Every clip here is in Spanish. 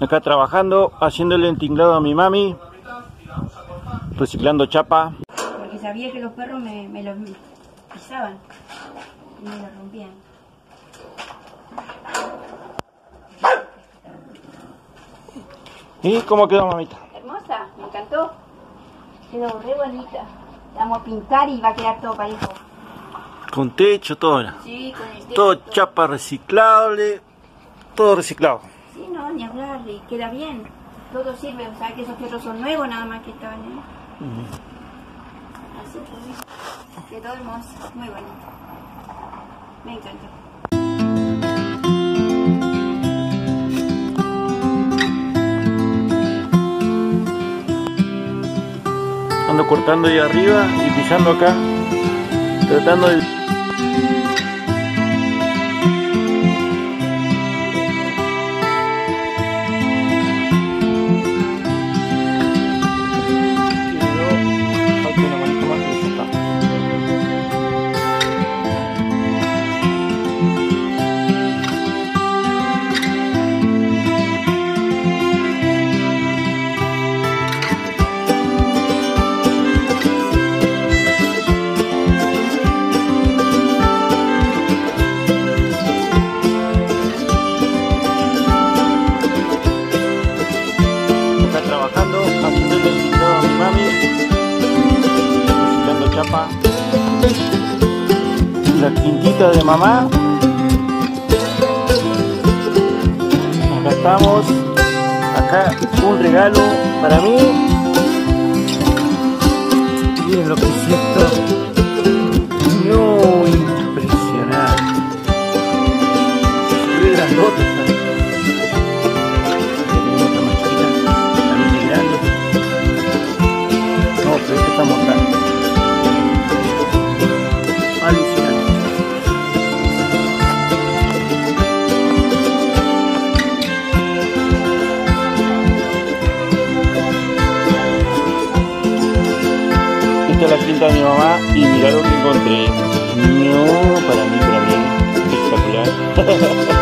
Acá trabajando, haciéndole el tinglado a mi mami, reciclando chapa. Porque sabía que los perros me, me los pisaban y me los rompían. ¿Y cómo quedó mamita? Hermosa, me encantó. Quedó re bonita. La vamos a pintar y va a quedar todo parejo. Con techo, todo. Sí, con el techo. Todo chapa reciclable, todo reciclado. Ni hablar, y queda bien. Todo sirve, o sea que esos perros son nuevos nada más que estaban ahí. Así que quedó hermoso, muy bonito. Me encantó. Ando cortando ahí arriba y pisando acá, tratando de... De mamá. Acá estamos. Acá un regalo para mí. Miren lo que es. De mi mamá y mirá lo que encontré. No, para mí, para mí. Espectacular.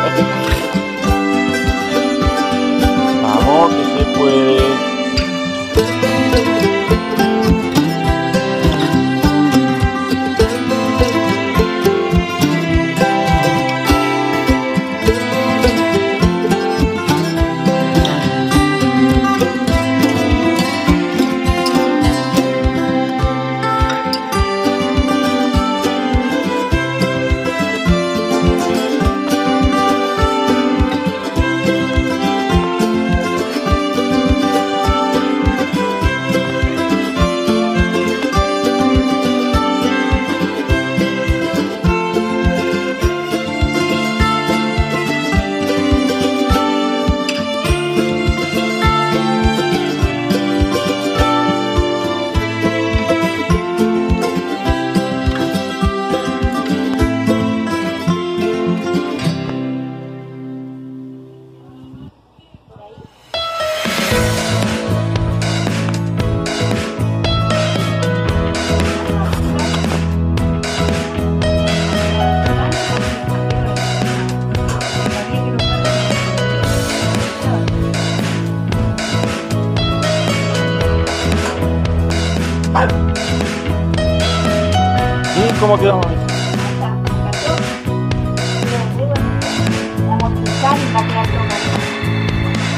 todo parejo.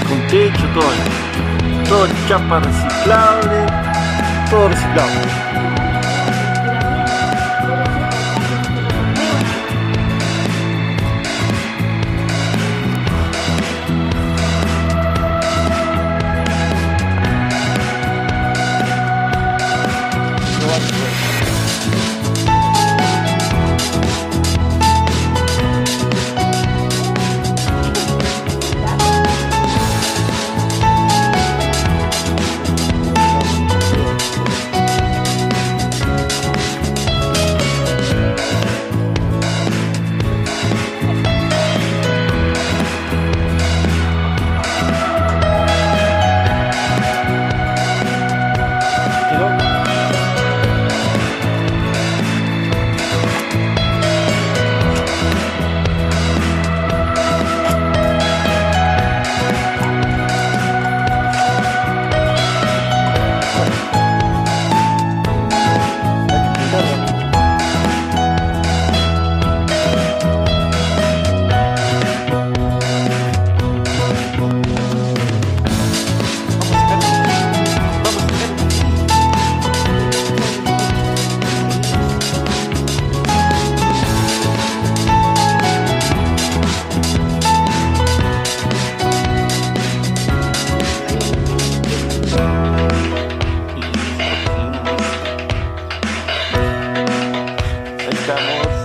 Con techo, todo. Todo chapa reciclable, todo reciclado. estamos.